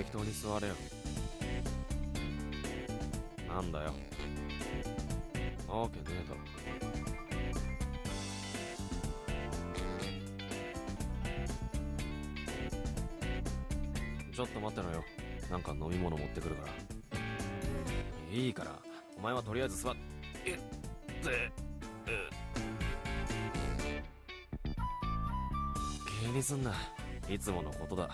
適当に座れよ。なんだよ。わけねえだろ。ちょっと待ってろよ。なんか飲み物持ってくるから。いいから。お前はとりあえず座っ。えっ。て気にすんな。いつものことだ。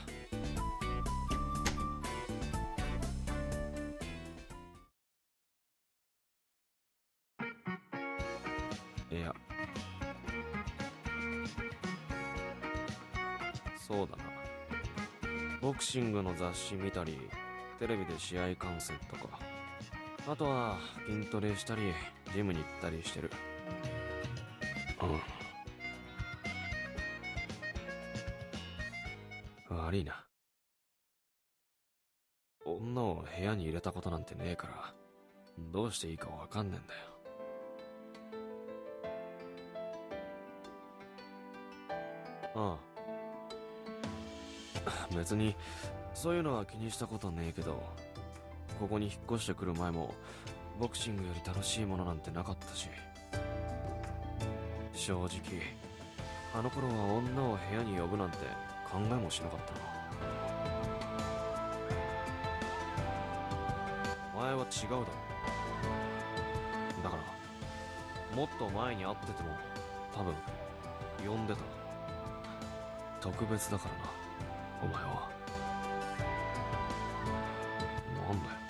いやそうだな。ボクシングの雑誌見たりテレビで試合観戦とか。あとは筋トレしたりジムに行ったりしてる。うん。悪いな。女を部屋に入れたことなんてねえからどうしていいかわかんねえんだよ。ああ別にそういうのは気にしたことねえけどここに引っ越してくる前もボクシングより楽しいものなんてなかったし。正直あの頃は女を部屋に呼ぶなんて考えもしなかったな。お前は違うだろ。だからもっと前に会ってても多分呼んでた。特別だからなお前は。なんだよ。